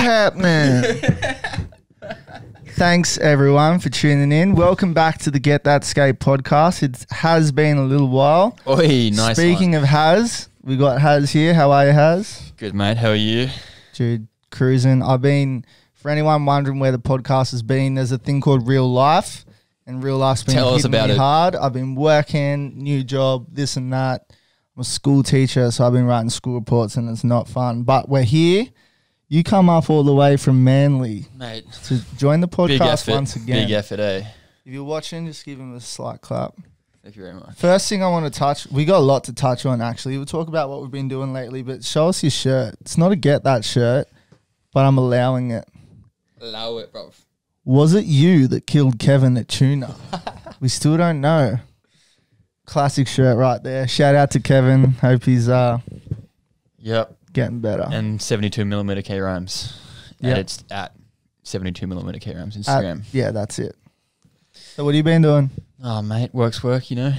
Happening? Thanks everyone for tuning in. Welcome back to the Get That Skate podcast. It has been a little while. Oi, nice. Speaking of Has, we got Has here. How are you, Has? good mate. How are you? Dude, cruising. I've been, for anyone wondering where the podcast has been, there's a thing called Real Life, and Real Life's been Tell hitting about me it. hard. I've been working, new job, this and that. I'm a school teacher, so I've been writing school reports, and it's not fun. But we're here. You come up all the way from Manly Mate, to join the big podcast effort. once again. Big effort, eh? If you're watching, just give him a slight clap. Thank you very much. First thing I want to touch, we got a lot to touch on actually. We'll talk about what we've been doing lately, but show us your shirt. It's not a get that shirt, but I'm allowing it. Allow it, bro. Was it you that killed Kevin at Tuna? we still don't know. Classic shirt right there. Shout out to Kevin. Hope he's uh Yep. Getting better. And 72 millimeter K rhymes. Yeah. And it's at 72 millimeter K rhymes Uh, Instagram. yeah, that's it. So what have you been doing? oh, mate, work's work, you know?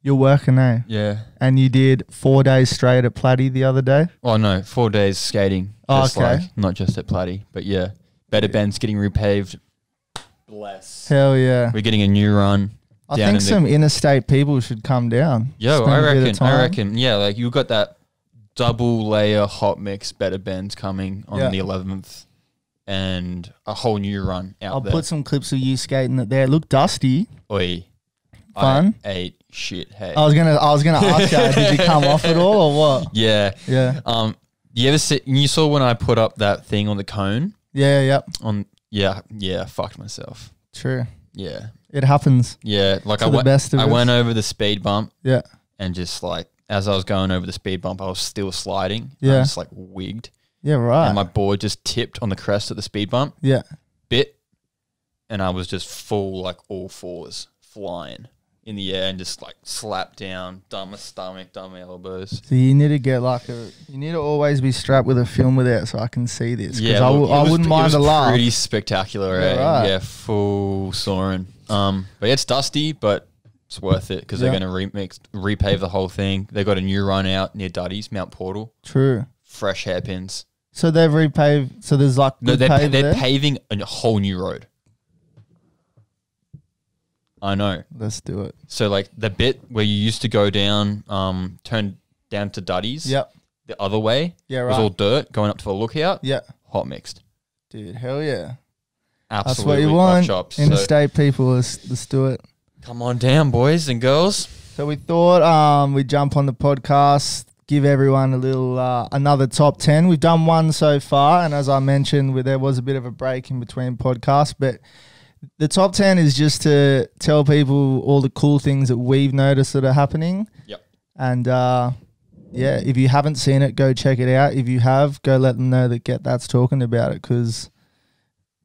You're working, eh? Yeah. And you did four days straight at Platty the other day. Oh, no, four days skating. Oh, Just okay. like, not just at Platty, but yeah. Better bends, getting repaved. Bless. Hell yeah. We're getting a new run. I think in some interstate people should come down. Yo, Spend I a bit of reckon. I reckon. Yeah, like you got that double layer hot mix better bends coming on Yeah. the 11th, and a whole new run out I'll there. put some clips of you skating it there. Look dusty. Oi, Fun? I ate shit. Hey. I was gonna I was gonna ask you, did you come off at all or what? yeah. Yeah. Um. You ever see? You saw when I put up that thing on the cone Yeah, yep. on? Yeah. Yeah. I fucked myself. True. Yeah. It happens. Yeah. Like To I the went. best of I us. went over the speed bump Yeah. and just like as I was going over the speed bump, I was still sliding. I Yeah. was like wigged. Yeah, right. and my board just tipped on the crest of the speed bump yeah. bit and I was just full like all fours flying in the air and just like slapped down, dumb my stomach, dumb my elbows. So you need to get like a you need to always be strapped with a film with it so I can see this. Yeah, I, w- I was- wouldn't mind a laugh. Pretty spectacular, Yeah, eh? right. Yeah, full soaring. Um, but yeah, it's dusty, but it's worth it because Yeah. they're going to remix, repave the whole thing. They got a new run out near Duddy's, Mount Portal, True. fresh hairpins. So they've repaved so there's like No, they're, they're there? paving a whole new road. I know. Let's do it. So like the bit where you used to go down, um, turn down to Duddy's, Yep. the other way Yeah, was all dirt going up to the lookout. yeah. Hot mixed, Dude, hell yeah. That's what you want. chops. So Interstate people, let's let's do it. Come on down, boys and girls. So we thought um, we'd jump on the podcast, give everyone a little uh, another top ten. We've done one so far, and as I mentioned, we- there was a bit of a break in between podcasts, but the top ten is just to tell people all the cool things that we've noticed that are happening. Yep. And uh, yeah, if you haven't seen it, go check it out. If you have, go let them know that Get That's talking about it because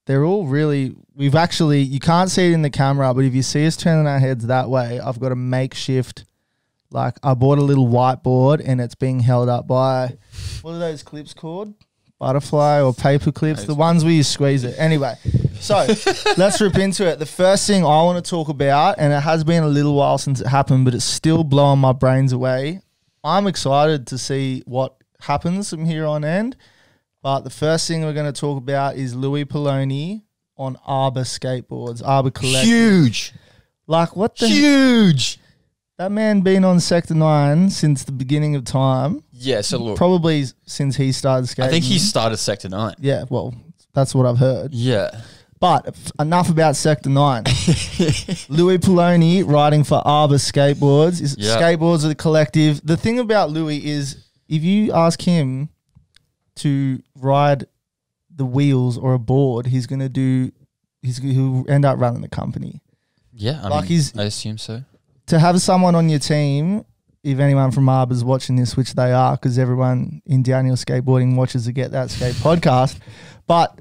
they're all really. We've actually you can't see it in the camera, but if you see us turning our heads that way, I've got a makeshift. Like I bought a little whiteboard and it's being held up by what are those clips called? Butterfly or paper clips? The ones where you squeeze it. Anyway, so let's rip into it. The first thing I want to talk about, and it has been a little while since it happened, but it's still blowing my brains away. I'm excited to see what happens from here on end. But the first thing we're going to talk about is Louis Pilloni on Arbor skateboards, Arbor Collective. Huge, Like what the huge. that man been on Sector Nine since the beginning of time, Yeah. So look, probably since he started skating. I think he started Sector Nine. yeah. Well, that's what I've heard. Yeah. But f- enough about Sector 9. Louis Pilloni riding for Arbor Skateboards. Is Yeah. Skateboards are the collective. The thing about Louis is if you ask him to ride the wheels or a board, he's going to do, he's, he'll end up running the company. Yeah. I Like mean, he's- I assume so. To have someone on your team, if anyone from Arbor's watching this, which they are, because everyone in downhill skateboarding watches the Get That Skate podcast, but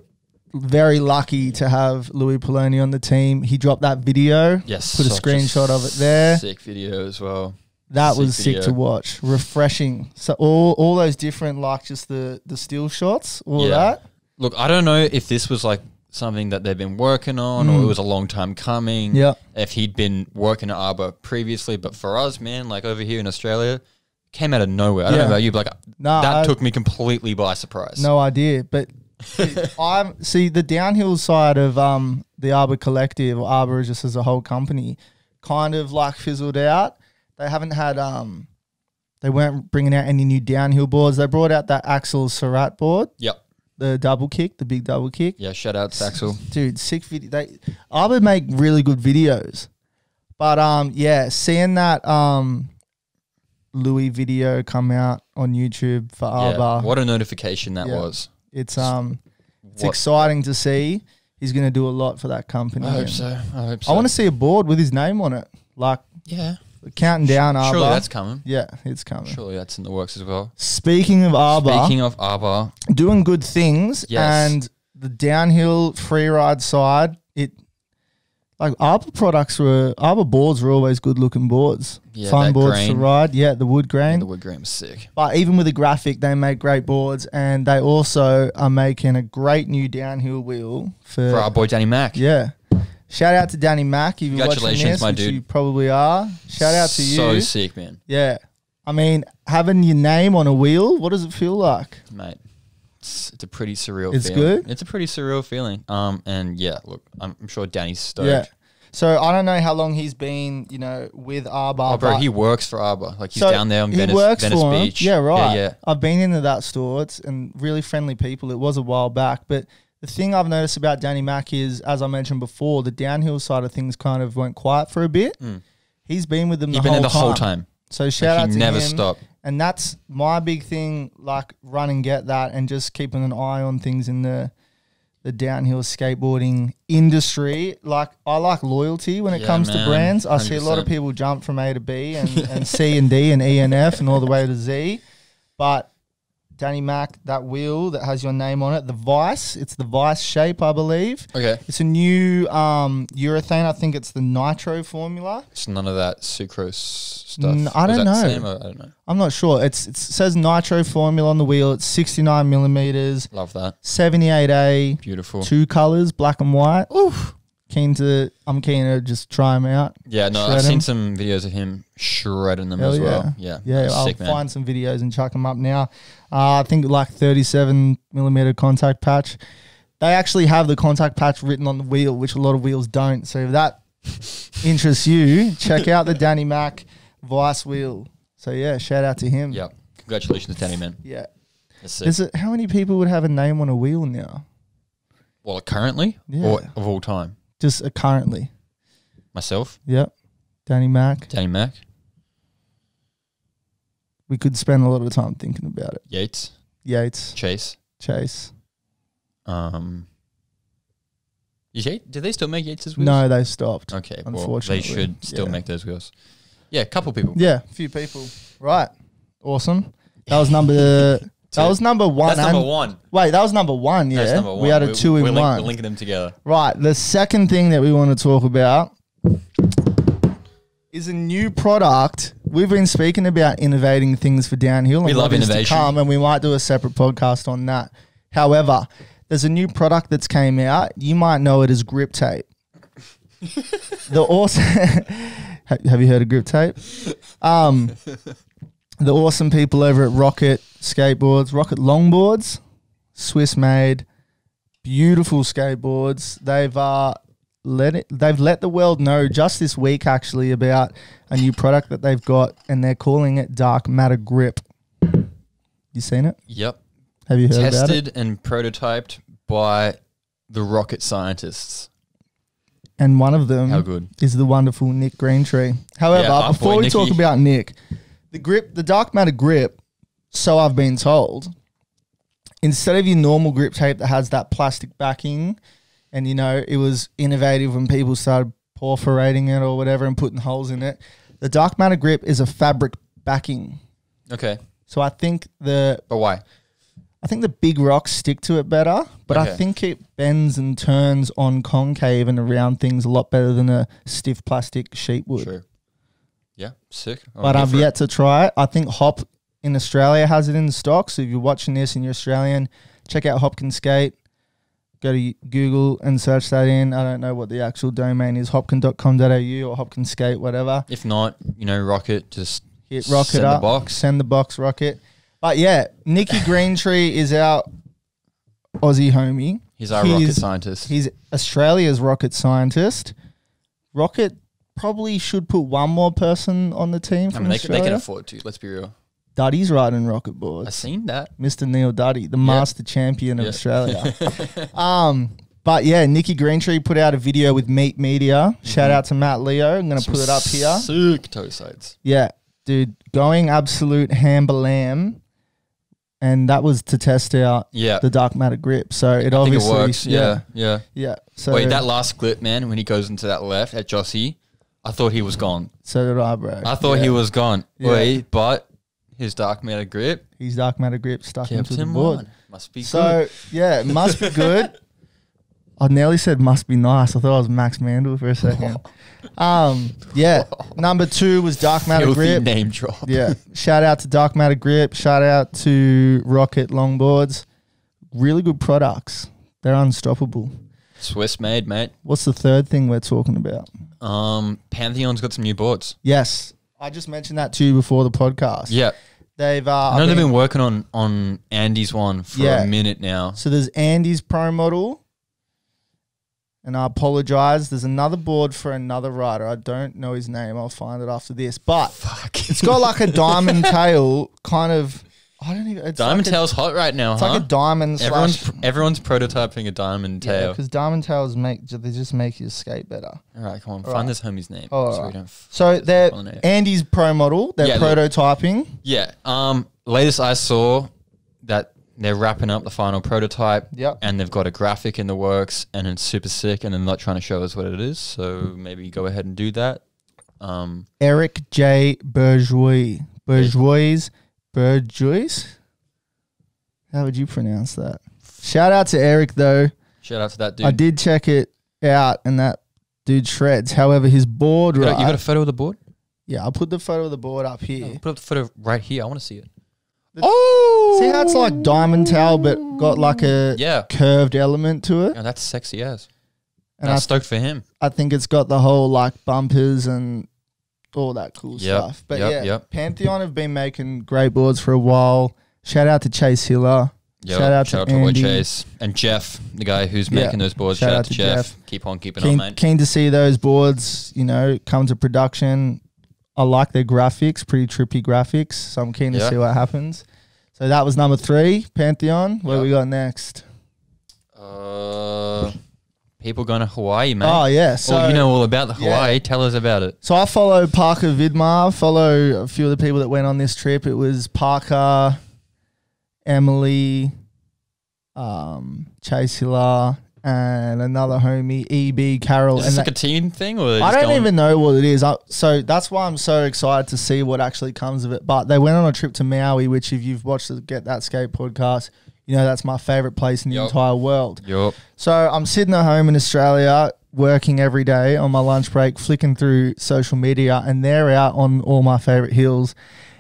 very lucky to have Louis Pilloni on the team. He dropped that video. Yes. Put a screenshot of it there. Sick video as well. That was sick to watch. Refreshing. So all all those different like just the the still shots, all Yeah. that. Look, I don't know if this was like something that they've been working on or Mm. it was a long time coming. Yeah. If he'd been working at Arbor previously, but for us, man, like over here in Australia, came out of nowhere. I don't Yeah. know about you, but like No, that I- took me completely by surprise. No idea. But I'm see the downhill side of um the Arbor Collective or Arbor just as a whole company kind of like fizzled out. They haven't had um they weren't bringing out any new downhill boards. They brought out that Axel Serrat board, Yep. the double kick, the big double kick. Yeah. Shout out to Axel. Dude, sick video. They Arbor make really good videos, but um yeah, seeing that um Louis video come out on YouTube for Yeah. Arbor, What a notification that Yeah. was. it's um it's What- exciting to see. He's going to do a lot for that company. I hope so. I hope so. I want to see a board with his name on it, like Yeah. Counting down Arbor. Surely that's coming. yeah, it's coming. Surely that's in the works as well. Speaking of Arbor, Speaking of Arbor, doing good things Yes. and the downhill free ride side, it like Arbor products were Arbor boards were always good looking boards. Yeah, Fun that boards to ride. Yeah, the wood grain. the wood grain was sick. but even with the graphic, they make great boards and they also are making a great new downhill wheel for, For our boy Danny Mack. Yeah. Shout out to Danny Mack if you're watching Congratulations, this, my which dude. you probably are. Shout out to you. So you. sick, man. Yeah. I mean, having your name on a wheel, what does it feel like? mate. It's, it's a pretty surreal. It's feeling. good? It's a pretty surreal feeling. Um, and yeah, look, I'm, I'm sure Danny's stoked. Yeah. So I don't know how long he's been, you know, with Arbor. Oh, bro, but- he works for Arbor. Like he's so down there on he Venice, works Venice for 'em. Beach. Yeah, right. Yeah, yeah. I've been into that store. It's and really friendly people. It was a while back, but the thing I've noticed about Danny Mack is, as I mentioned before, the downhill side of things kind of went quiet for a bit. Mm. He's been with them He's the, been whole, there the time. whole time. So shout Like, out to never him. stopped. And that's my big thing, like run and get that, and just keeping an eye on things in the the downhill skateboarding industry. Like I like loyalty when it Yeah, comes to brands. I see a lot of people jump from A to B and, and C and D and E and F and all the way to Z. But Danny Mac, that wheel that has your name on it, the Vice, it's the Vice shape, I believe. Okay. It's a new um, urethane. I think it's the Nitro formula. It's none of that sucrose stuff. N- I don't know. I don't know. I'm not sure. It's it says Nitro formula on the wheel. It's 69 millimeters, Love that. 78A, Beautiful. two colors, black and white. Oof. Keen to, I'm keen to just try them out. Yeah, no, I've seen some videos of him shredding them Hell as yeah. well. Yeah. Yeah, I'll Sick, find some videos and chuck them up now. Uh, I think like 37 millimeter contact patch. They actually have the contact patch written on the wheel, which a lot of wheels don't. So if that interests you, check out the Danny Mac Vice wheel. So yeah, shout out to him. Yep. Congratulations, Danny, man. Yeah. Is it how many people would have a name on a wheel now? well, currently Yeah. or of all time? Just uh, currently. Myself, Yep. Danny Mac. Danny Mack, We could spend a lot of time thinking about it. Yates, Yates, Chase. Chase. Um, is Yates, do they still make Yates's wheels? No, they stopped. Okay, well, they Unfortunately, should still yeah. make those wheels. Yeah, a couple people. Yeah, a few people. Right. Awesome. That was number that was number one. That's number and- one. Wait, that was number one, yeah. That's number one. We had a We're- two in we're link- one. We're linking them together. Right. The second thing that we want to talk about is a new product. We've been speaking about innovating things for downhill. We and love what is to innovation. come, and we might do a separate podcast on that. However, there's a new product that's came out. You might know it as grip tape. the awesome. Have you heard of grip tape? Um, the awesome people over at Rocket Skateboards, Rocket Longboards, Swiss made, beautiful skateboards. They've uh, let it. They've let the world know just this week actually about a new product that they've got, and they're calling it Dark Matter Grip. You seen it? Yep. Have you heard about it? Tested and prototyped by the rocket scientists. And one of them How good. is the wonderful Nick Greentree. However, Yeah, before we talk about Nick, the grip, the dark matter grip, so I've been told, instead of your normal grip tape that has that plastic backing, and you know it was innovative when people started perforating it or whatever and putting holes in it. The dark matter grip is a fabric backing. Okay. So I think the But why? I think the big rocks stick to it better, but I think it bends and turns on concave and around things a lot better than a stiff plastic sheet would. Sure. Yeah, sick. I'm But I've for it. yet to try it. I think Hop in Australia has it in stock. So if you're watching this and you're Australian, check out Hopkins Skate. Go to Google and search that in. I don't know what the actual domain is, hopkin.com.au or Hopkins Skate, whatever. If not, you know, Rocket just Hit Rocket Send the up. box. Send the box, Rocket. But yeah, Nikki Greentree is our Aussie homie. He's our rocket scientist. He's Australia's rocket scientist. Rocket probably should put one more person on the team I from mean, they, can- they Australia. can afford to. Let's be real. Duddy's riding rocket boards. I seen that. Mr. Neil Duddy, the master champion of Yeah. Australia. um, but yeah, Nikki Greentree put out a video with Meat Media. Shout Mm-hmm. out to Matt Leo. I'm gonna put it up here. Sick toe sides. Yeah, dude, going absolute hambalam, and that was to test out Yeah. the dark matter grip. So it I think it obviously works. Yeah. Yeah. yeah. So Wait, that last clip, man, when he goes into that left at Jossie, I thought he was gone. so did I, bro. I thought Yeah. he was gone. Yeah. Wait, but his dark matter grip His dark matter grip stuck kept into the him board. on. Must be So yeah, it must be good. I nearly said must be nice. I thought I was Max Mandel for a second. Um, yeah. Number two was Dark good. Matter Filthy Grip. name drop. Yeah. Shout out to Dark Matter Grip. Shout out to Rocket Longboards. Really good products. They're unstoppable. Swiss made, mate. What's the third thing we're talking about? Um, Pantheon's got some new boards. Yes. I just mentioned that to you before the podcast. Yeah. They've uh I know I've they've been- been working on on Andy's one for Yeah. a minute now. So there's Andy's pro model. And I apologize. There's another board for another rider. I don't know his name. I'll find it after this. But Fuck. it's got like a diamond tail kind of I don't even it's Diamond like a, tail's hot right now, It's huh? like a diamond everyone's slash everyone's prototyping a diamond tail. Yeah, because diamond tails make they just make you skate better. All right, come on, All find right. this homie's name. All so right. So they're. Andy's pro model. They're Yeah, prototyping. Yeah. Um. Latest I saw that they're wrapping up the final prototype. Yep. And they've got a graphic in the works, and it's super sick. And they're not trying to show us what it is, so maybe go ahead and do that. Um. Eric J. Bourgeois. Bourgeois. Bourgeois? How would you pronounce that? Shout out to Eric though. Shout out to that dude. I did check it out and that dude shreds. However, his board You right. got, you got a photo of the board? yeah, I'll put the photo of the board up here. Put up the photo right here. I want to see it. Oh, See how it's like diamond tail but got like a Yeah. curved element to it? Yeah, that's sexy as. And I'm stoked for him. I think it's got the whole like bumpers and all that cool Yep, stuff. But yep, yeah, yep. Pantheon have been making great boards for a while. Shout out to Chase Hiller. Yo, Shout out shout to out to. Chase and Jeff, the guy who's Yeah. making those boards. Shout Shout, out out to Jeff. Jeff. Keep on keeping on, Keen, mate. keen to see those boards, you know, come to production. I like their graphics, pretty trippy graphics. So I'm keen to see what happens. So that was number three, Pantheon. What we got next? Uh, people going to Hawaii, mate. Oh yeah, so oh, you know all about the yeah. Hawaii. Tell us about it. So I follow Parker Vidmar, follow a few of the people that went on this trip. It was Parker, Emily, um, Chase Hiller, and another homie, EB Carroll. Is and this like that- a team thing, or I don't even know what it is. I, so that's why I'm so excited to see what actually comes of it. But they went on a trip to Maui, which if you've watched the Get That Skate podcast, you know that's my favorite place in the Yup. entire world. Yup. So I'm sitting at home in Australia, working every day on my lunch break, flicking through social media, and they're out on all my favorite hills.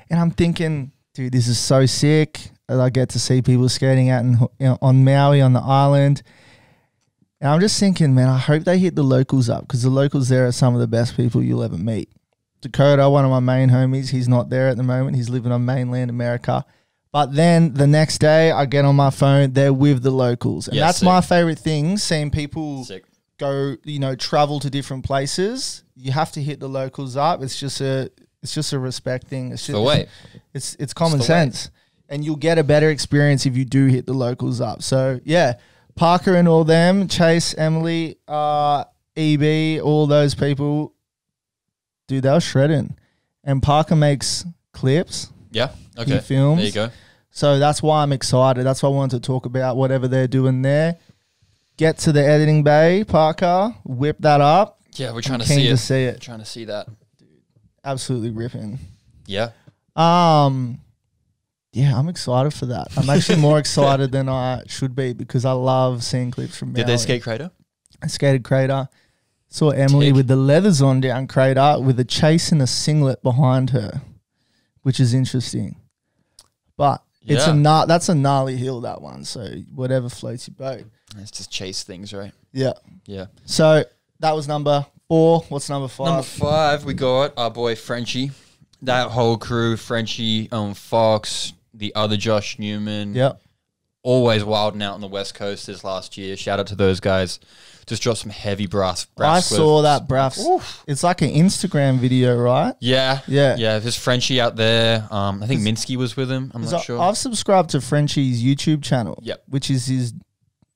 And I'm thinking, dude, this is so sick. that I get to see people skating out in, you know, on Maui on the island. And I'm just thinking, man, I hope they hit the locals up because the locals there are some of the best people you'll ever meet. Dakota, one of my main homies, he's not there at the moment. He's living on mainland America. But then the next day, I get on my phone, they're with the locals. And Yeah, that's sick. my favorite thing, seeing people Sick. go, you know, travel to different places. You have to hit the locals up. It's just a it's just a respect thing. It's just The way. it's it's common the way. sense. And you'll get a better experience if you do hit the locals up. So yeah, Parker and all them, Chase, Emily, uh, EB, all those people, dude, they were shredding. And Parker makes clips. Yeah. Okay. films. There you go. So that's why I'm excited. That's why I wanted to talk about whatever they're doing there. Get to the editing bay, Parker. Whip that up. Yeah, we're trying to Keen see to it. see it. Trying to see that. Dude. Absolutely ripping. Yeah. Um, yeah, I'm excited for that. I'm actually more excited than I should be because I love seeing clips from. Did they skate crater? I skated crater. Saw Emily Tick. with the leathers on down crater with a chase and a singlet behind her, which is interesting. But it's a Yeah. that's a gnarly hill that one. So whatever floats your boat. It's just chase things, right? Yeah. Yeah. So that was number four. What's number five? Number five, we got our boy Frenchie. That whole crew, Frenchie, um, Fox, the other Josh Newman. Yep. always wilding out on the west coast this last year. Shout out to those guys. Just dropped some heavy brass. I brass saw clips. that, bruv. It's like an Instagram video, right? Yeah, Yeah. yeah. There's Frenchie out there. Um, I think Minsky was with him. I'm not I- sure. I've subscribed to Frenchie's YouTube channel, Yep. which is his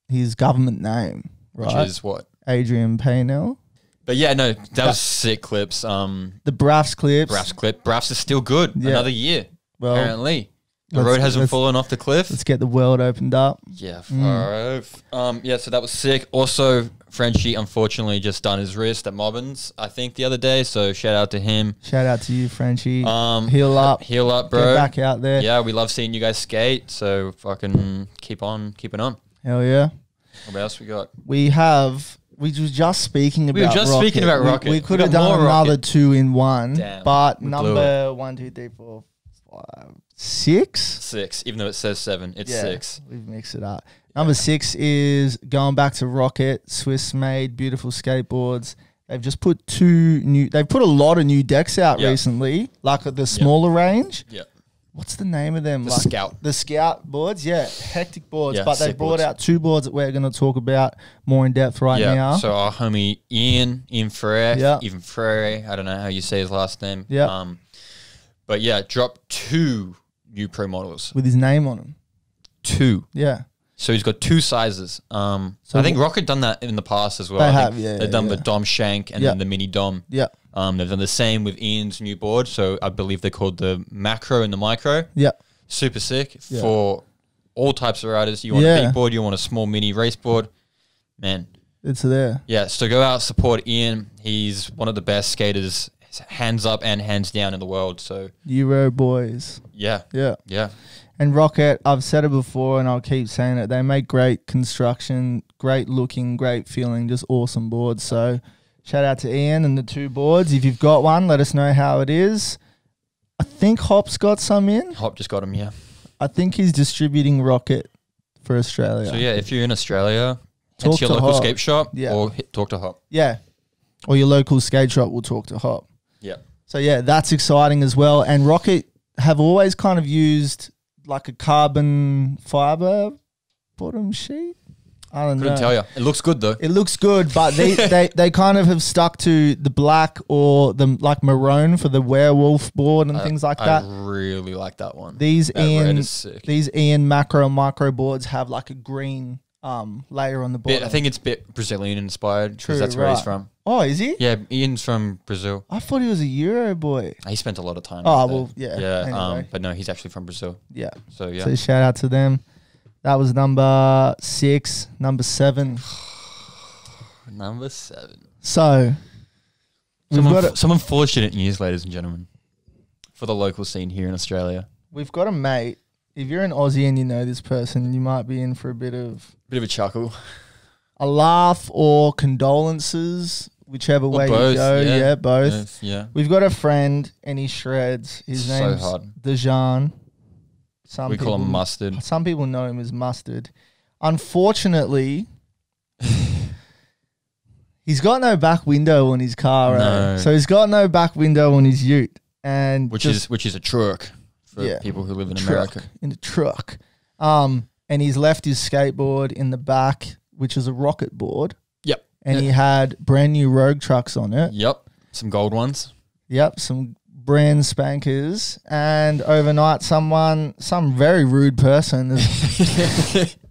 his government name, right? which is what. Adrian Paynell. But yeah, no, that was sick clips. Um, The Braffs clips. Braff's clip. Braff's is still good. Yeah. Another year, Well, apparently. The road hasn't fallen off the cliff. let's get the world opened up. Yeah, Mm. off. Um, yeah, so that was sick. Also, Frenchie unfortunately just done his wrist at Mobbins, I think, the other day. So shout out to him. Shout out to you, Frenchie. Um, Heal up. heal up, Get bro. back out there. Yeah, we love seeing you guys skate. So fucking keep on, keeping on. Hell yeah. What else we got? We have. We were just speaking about. We were just Rocket. speaking about We- Rocket. We, We could have done another Rocket. two in one, Damn, but number one, two, three, four, five, six. Six, even though it says seven, it's Yeah, six. We've mixed it up. Number six is going back to Rocket, Swiss made, beautiful skateboards. They've just put two new. They've put a lot of new decks out Yeah. recently, like at the smaller range. Yeah. What's the name of them? The like Scout. The Scout boards, yeah, hectic boards. Yeah, but they sick brought boards. out two boards that we're going to talk about more in depth right yeah. now. So our homie Ian, Ian Ferrer, Yeah. even Ferrer, I don't know how you say his last name. Yeah. Um, but yeah, dropped two new pro models. with his name on them. Two. Yeah, So he's got two sizes. Um, So I think Rocket done that in the past as well. They I have, yeah, They've done yeah. the Dom Shank and Yeah. then the Mini Dom. yeah, Um, they've done the same with Ian's new board. So I believe they're called the Macro and the Micro. yeah. Super sick Yeah. for all types of riders. You want Yeah. a big board, you want a small mini race board. Man, It's there. yeah. So go out support Ian. He's one of the best skaters, hands up and hands down in the world. So Euro boys. yeah, Yeah. yeah. And Rocket, I've said it before and I'll keep saying it. They make great construction, great looking, great feeling, just awesome boards. So shout out to Ian and the two boards. If you've got one, let us know how it is. I think Hop's got some in. Hop just got them, Yeah. I think he's distributing Rocket for Australia. So yeah, if you're in Australia, Talk to your to local Hop. skate shop Yeah. or hit, talk to Hop. Yeah. Or your local skate shop will talk to Hop. Yeah. So yeah, that's exciting as well. And Rocket have always kind of used like a carbon fiber bottom sheet. I don't know. Couldn't know. tell you. It looks good though. It looks good, but they, they, they kind of have stuck to the black or the like maroon for the werewolf board and I- things like I that. I really like that one. These that Ian these Ian macro and micro boards have like a green um layer on the Bit. I think it's a bit Brazilian inspired because that's where he's from. Oh, is he? Yeah, Ian's from Brazil. I thought he was a Euro boy. He spent a lot of time. Oh, out there. well, yeah, yeah. anyway. Um, but no, he's actually from Brazil. Yeah. So yeah, So shout out to them. That was number six. Number seven. number seven. So we've Some, got unf- some unfortunate news, ladies and gentlemen, for the local scene here in Australia. we've got a mate. If you're an Aussie and you know this person, you might be in for a bit of Bit of a chuckle. a laugh or condolences, whichever way both, you go. yeah. Yeah, both. Yes, yeah. We've got a friend and he shreds. His So name's hard. Dejan. Some we call him mustard. Some people know him as mustard. Unfortunately, he's got no back window on his car. eh? No. So he's got no back window on his Ute, and Which just is which is a truck for Yeah. people who live in truck, America. in the truck. Um, and he's left his skateboard in the back, which is a rocket board, Yep. and he had brand new Rogue trucks on it. Yep. Some gold ones. Yep, some brand spankers. And overnight, someone, some very rude person,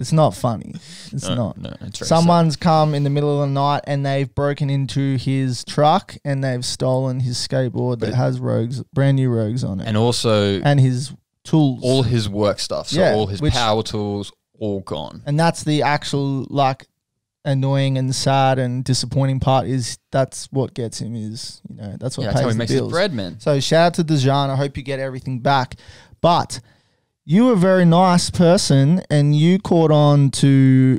it's not funny. It's no, not. No, it's Someone's come in the middle of the night and they've broken into his truck and they've stolen his skateboard But that it- has rogues, brand new rogues on it, And also and his tools. all his work stuff. So Yeah, all his which- power tools all gone. and that's the actual like annoying and sad and disappointing part is that's what gets him is you know that's what Yeah, pays that's how he the makes bills. his bread, man. So shout out to Dejan. I hope you get everything back. But you were a very nice person and you caught on to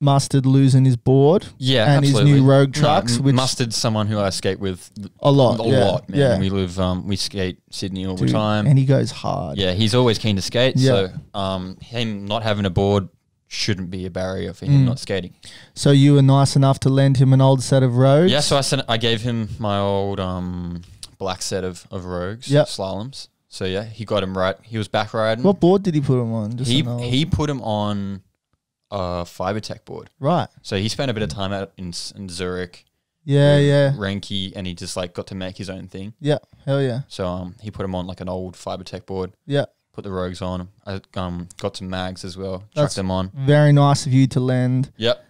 Mustard losing his board Yeah, and absolutely. his new Rogue trucks, M- which Mustard's someone who I skate with a lot. a yeah, lot, man. Yeah. We live, um, we skate Sydney all Dude, the time. And he goes hard. Yeah, he's always keen to skate. Yeah. So um, him not having a board shouldn't be a barrier for him Mm. not skating. So you were nice enough to lend him an old set of rogues. Yeah, so I sent, I gave him my old um, black set of, of rogues, Yep. slaloms. So yeah, he got him right. He was back riding. What board did he put him on? Just he he put him on a fiber tech board. right. So he spent a bit of time out in, in Zurich, Yeah, yeah, Ranky, and he just like got to make his own thing. yeah. Hell yeah, So um, he put him on like an old fiber tech board. yeah. Put the rogues on. I um got some mags as well. Chucked them on. Very nice of you to lend Yep.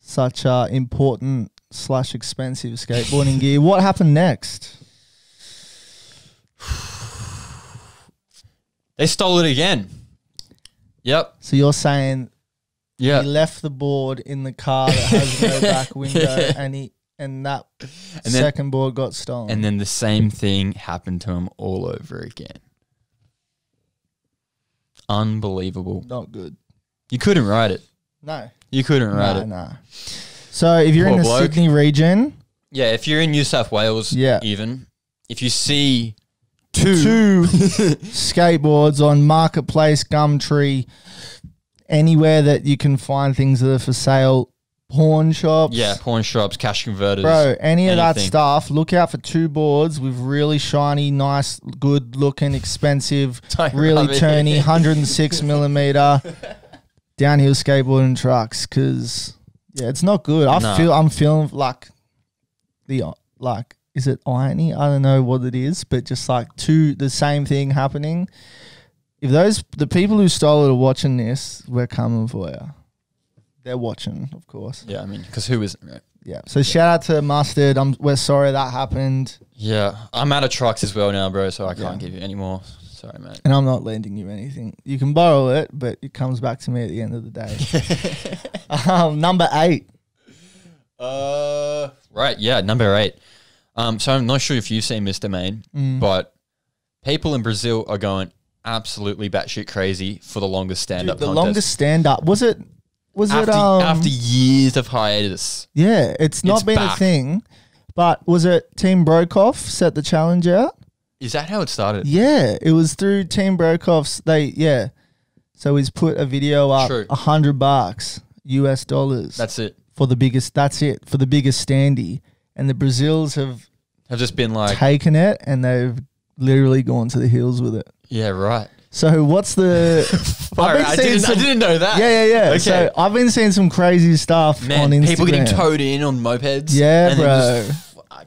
such uh, important slash expensive skateboarding gear. What happened next? They stole it again. Yep. So you're saying Yeah. he left the board in the car that has no back window, and he and that And then- second board got stolen. And then the same thing happened to him all over again. Unbelievable. not good. You couldn't ride it. No, You couldn't ride no, it. no. So if you're in the bloke. Sydney region, Yeah, if you're in New South Wales, Yeah. even if you see two, two skateboards on Marketplace, Gumtree, anywhere that you can find things that are for sale, pawn shops. yeah, pawn shops, cash converters, Bro, any of that anything. stuff, look out for two boards with really shiny, nice, good looking, expensive, Don't really rub it. turny, 106 millimeter downhill skateboarding trucks. Cause yeah, it's not good. I Nah. feel I'm feeling like the like is it irony? I don't know what it is, but just like two the same thing happening. If those the people who stole it are watching this, we're coming for you. They're watching, of course. Yeah, I mean, because who isn't right? Yeah. So shout out to Mustard. I'm we're sorry that happened, Yeah, I'm out of trucks as well now, bro. So I can't Yeah. give you any more. Sorry, mate. and I'm not lending you anything. You can borrow it, but it comes back to me at the end of the day. um, number eight. Uh, right, yeah, number eight. Um, so I'm not sure if you've seen Mr. Main, Mm. but people in Brazil are going absolutely batshit crazy for the longest stand-up the contest. longest stand up was it? Was after, it um? after years of hiatus. yeah, it's not It's been a thing. But was it Team Brokoff set the challenge out? Is that how it started? Yeah, it was through Team Brokoff's. They yeah. So he's put a video up, a hundred bucks US dollars That's it. for the biggest. That's it for the biggest standee, and the Brazils have I've just been like, taken it and they've literally gone to the hills with it. yeah, right. So what's the? Fire, been I, didn't, I didn't know that. yeah, yeah, yeah. Okay. So I've been seeing some crazy stuff Man, on Instagram. people getting towed in on mopeds. Yeah, and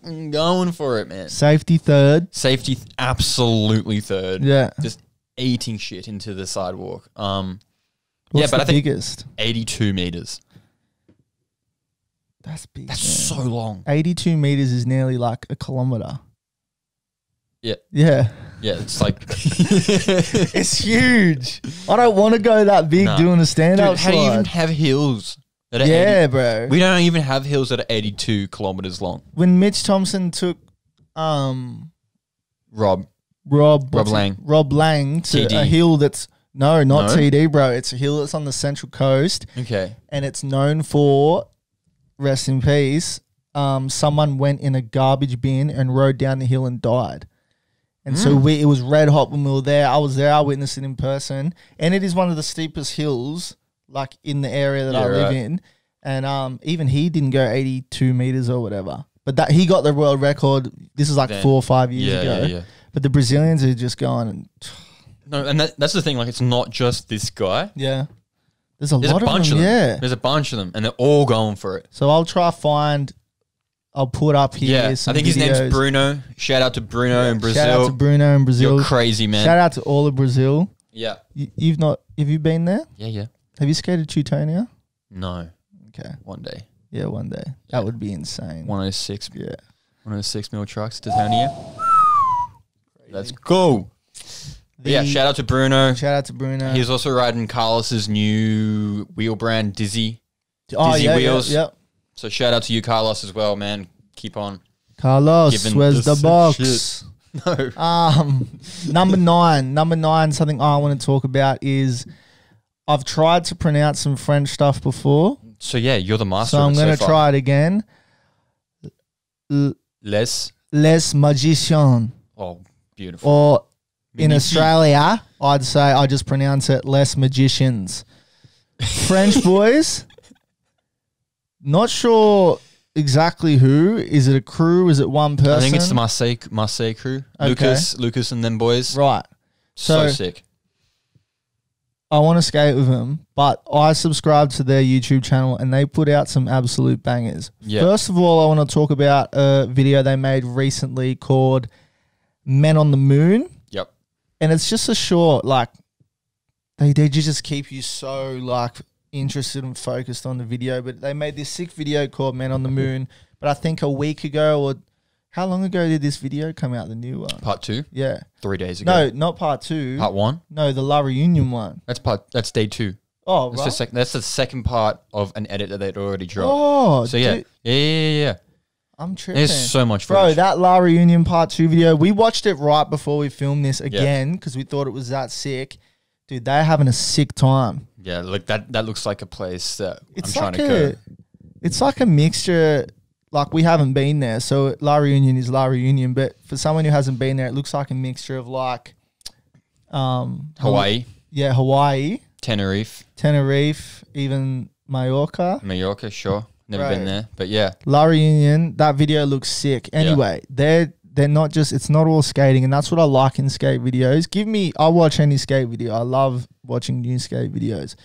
bro. going for it, man. Safety third. Safety, th- absolutely third. Yeah. Just eating shit into the sidewalk. Um, What's yeah, but the I think biggest? 82 meters. That's big. That's man. so long. 82 meters is nearly like a kilometer. Yeah. Yeah. Yeah, it's like, It's huge. I don't want to go that big Nah. doing a stand up how do you even have hills that are Yeah, 80? bro. We don't even have hills that are 82 kilometers long. when Mitch Thompson took um Rob, Rob Rob it- Lang. Rob Lang to TD. a hill that's no, not No? TD, bro. It's a hill that's on the Central Coast okay. and it's known for rest in peace. Um, someone went in a garbage bin and rode down the hill and died. And so Mm. we it was red hot when we were there. I was there, I witnessed it in person. And it is one of the steepest hills like in the area that Yeah, I live right. in. And um even he didn't go eighty two meters or whatever. But that he got the world record. This is like four or five years Yeah, ago. yeah, yeah. But the Brazilians are just going and No, and that, that's the thing. Like, it's not just this guy. yeah. There's a There's a lot bunch of them. Yeah. There's a bunch of them, and they're all going for it. So I'll try to find I'll put up here. Yeah, I some think his videos. name's Bruno. Shout out to Bruno in Brazil. Shout out to Bruno in Brazil. You're crazy, man. Shout out to all of Brazil. yeah, You, you've not have you been there? yeah, yeah. Have you skated Teutonia? No, Okay. one day. Yeah, one day. That would be insane. 106, Yeah. 106 mil trucks Teutonia. Let's go. But yeah, shout out to Bruno. shout out to Bruno. He's also riding Carlos's new wheel brand, Dizzy. oh, Dizzy yeah, wheels. Yeah, yeah. So shout out to you, Carlos, as well, man. Keep on. Carlos, where's the the box? No. Um, number nine. Number nine. Something I want to talk about is I've tried to pronounce some French stuff before, So yeah, you're the master. so I'm going to far. try it again. L- Les. Les Oh, beautiful. or in Australia, I'd say I just pronounce it less magicians. French boys. Not sure exactly who. Is it a crew? Is it one person? I think it's the Marseille Marseille crew. Okay. Lucas, Lucas, and them boys. right. So, So- sick. I want to skate with them, but I subscribe to their YouTube channel and they put out some absolute bangers. Yeah. First of all, I want to talk about a video they made recently called Men on the Moon. And it's just a short, like, they, they just keep you so, like, interested and focused on the video. But they made this sick video called Men on the Moon. But I think a week ago, or how long ago did this video come out, the new one? Part two, Yeah. three days ago. No, not part two. Part one. no, the La Reunion one. That's part. That's day two. Oh, That's right. the second. That's the second part of an edit that they'd already dropped. Oh, so yeah, dude, yeah, yeah, yeah, yeah. I'm tripping. There's so much Bro, footage. that La Reunion Part 2 video, we watched it right before we filmed this again because we thought it was that sick. Dude, they're having a sick time. yeah, look that that looks like a place that It's I'm like trying to a, go. it's like a mixture. Like we haven't been there, so La Reunion is La Reunion. But for someone who hasn't been there, it looks like a mixture of like, um, Hawaii, yeah, Hawaii, Tenerife, Tenerife, even Mallorca. Mallorca. Sure, never been there, but yeah, La Reunion, that video looks sick. Anyway, they're they're not just it's not all skating, and that's what I like in skate videos. Give me I watch any skate video. I love watching new skate videos.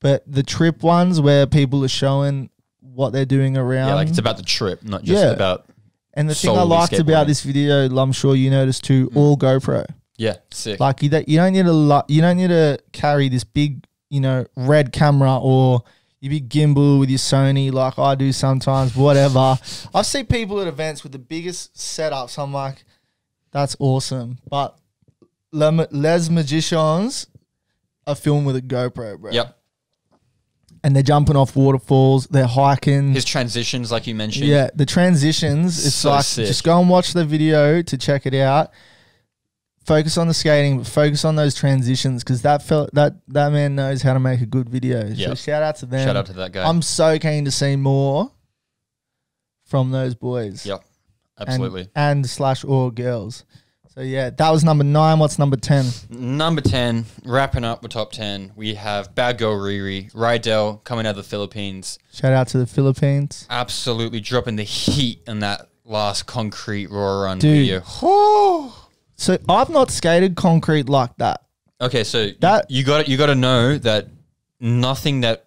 But the trip ones where people are showing what they're doing around. yeah, like it's about the trip, not just Yeah. about and the thing I solely liked about skateboarding. this video, I'm sure you noticed too, mm. all GoPro. yeah, sick. Like you don't, you don't need to lo- you don't need to carry this big, you know, red camera or your big gimbal with your Sony like I do sometimes, whatever. I see people at events with the biggest setups. I'm like, that's awesome. But Le- Les Magicians are filmed with a GoPro, bro. yep, And they're jumping off waterfalls, they're hiking. his transitions, like you mentioned. Yeah, the transitions. It's So like sick. just go and watch the video to check it out. Focus on the skating, but focus on those transitions because that felt that that man knows how to make a good video. So Yep. shout out to them. Shout out to that guy. I'm so keen to see more from those boys. yep, And- absolutely. And, slash or girls. So yeah, that was number nine. What's number ten? Number 10, wrapping up the top 10, we have Bad Girl Riri, Rydell coming out of the Philippines, Shout out to the Philippines. absolutely dropping the heat in that last concrete raw run Dude. video. So I've not skated concrete like that. Okay, so That- you got you got to know that nothing that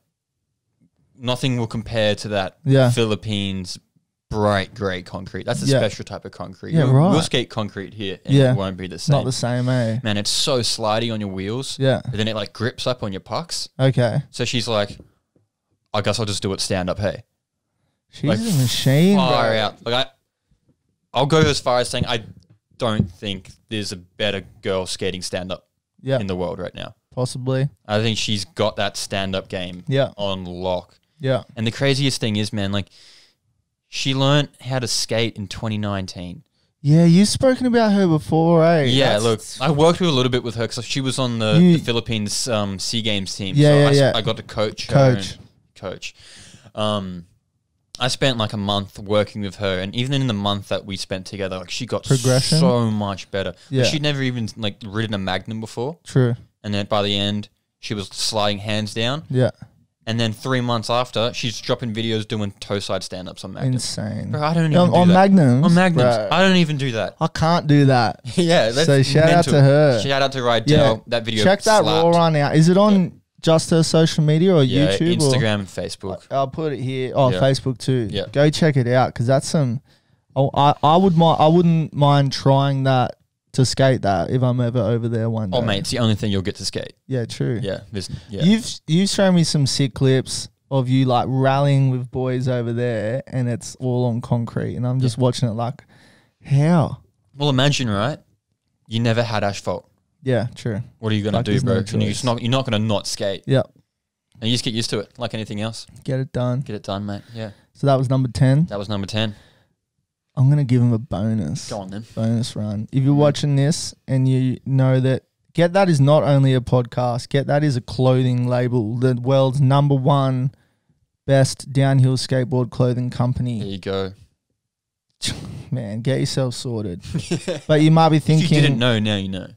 nothing will compare to that Yeah. Philippines bright grey concrete. That's a Yeah. special type of concrete. Yeah, right. We'll skate concrete here, and Yeah. it won't be the It's same. not the same, eh? Man, it's so slidey on your wheels. Yeah. But then it like grips up on your pucks. Okay. So she's like, I guess I'll just do it stand up. Hey, She's Like, a machine, far bro. out. Like I, I'll go as far as saying I don't think there's a better girl skating stand up Yeah, in the world right now. possibly. I think she's got that stand up game Yeah, on lock. yeah. And the craziest thing is, man, like she learned how to skate in 2019. Yeah, you've spoken about her before, eh? Yeah, That's- look, I worked with a little bit with her because she was on the, You- the Philippines um, Sea Games team. Yeah, so yeah, I, yeah. I got to coach her Coach. coach. Um, I spent like a month working with her, and even in the month that we spent together, like she got Progression? so much better. Like, Yeah. she'd never even like ridden a Magnum before, True. and then by the end, she was sliding hands down. Yeah. And then three months after, she's dropping videos doing toe side stand ups on Magnum. Insane. Bro, I don't even On, do on that. Magnums? on Magnums, Bro, I don't even do that. I can't do that. yeah, that's So shout out to her. Shout out to Rydell. That video. Check that slapped. raw run out. Is it on just her social media or Yeah, YouTube? or- Instagram and Facebook. I'll put it here. Oh, Yeah. Facebook too. Yeah. Go check it out because that's some. Oh, I I would mind. I wouldn't mind trying that to skate that if I'm ever over there one oh, day. Oh, mate, it's the only thing you'll get to skate. Yeah, true. Yeah, yeah. You've you've shown me some sick clips of you like rallying with boys over there, and it's all on concrete, and I'm just watching it like, how? well, imagine, right? You never had asphalt. Yeah, true. What are you gonna Like, do, there's no bro? And you're, choice. just not, you're not gonna not skate, Yeah, and you just get used to it, like anything else. get it done. Get it done, mate. Yeah, So that was number ten. that was number ten. I'm gonna give him a bonus. Go on then. bonus run. If you're watching this and you know that Get That is not only a podcast, Get That is a clothing label, the world's number one best downhill skateboard clothing company. There company. you go. Man, get yourself sorted. but you might be thinking If you didn't know, now you know.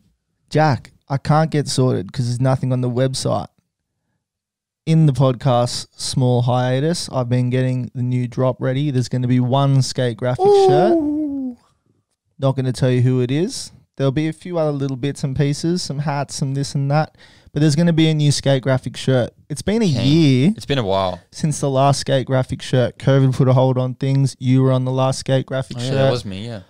Jack, I can't get sorted because there's nothing on the website. In the podcast small hiatus, I've been getting the new drop ready. There's going to be one skate graphic shirt. Not going to tell you who it is. There'll be a few other little bits and pieces, some hats, some this and that. But there's going to be a new skate graphic shirt. It's been a year It's been a while. since the last skate graphic shirt. COVID put a hold on things. You were on the last skate graphic Oh, yeah, shirt. that was me. Yeah.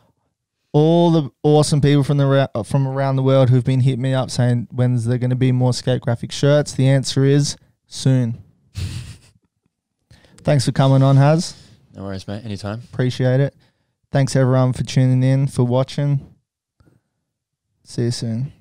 All the awesome people from the uh, from around the world who've been hitting me up saying when's there going to be more skate graphic shirts. The answer is soon. Thanks for coming on, Haz. No worries, mate. Anytime. Appreciate it. Thanks everyone for tuning in, for watching. See you soon.